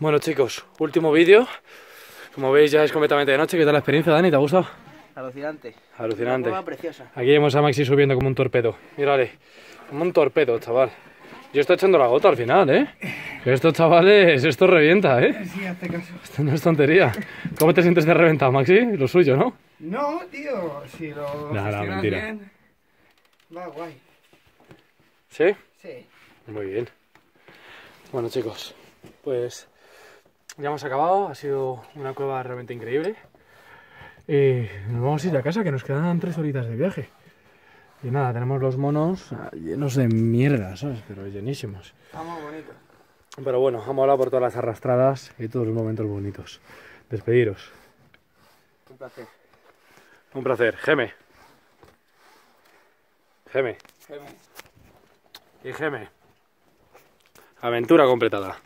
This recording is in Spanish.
Bueno chicos, último vídeo. Como veis ya es completamente de noche. ¿Qué tal la experiencia, Dani? ¿Te ha gustado? Alucinante. Alucinante. Una preciosa. Aquí vemos a Maxi subiendo como un torpedo. Mírale, como un torpedo, chaval. Yo estoy echando la gota al final, ¿eh? Estos chavales, esto revienta, ¿eh? Sí, hazte caso. Esto no es tontería. ¿Cómo te sientes de reventado, Maxi? Lo suyo, ¿no? No, tío, si lo Nada, gestionas mentira. bien, va guay. ¿Sí? Sí. Muy bien. Bueno chicos, pues ya hemos acabado. Ha sido una cueva realmente increíble. Y nos vamos a ir a casa, que nos quedan tres horitas de viaje. Y nada, tenemos los monos ah, llenos de mierda, ¿sabes? Pero llenísimos. Está muy bonito. Pero bueno, hemos hablado por todas las arrastradas y todos los momentos bonitos. Despediros. Un placer. Un placer. Geme. Geme. Y Geme. Aventura completada.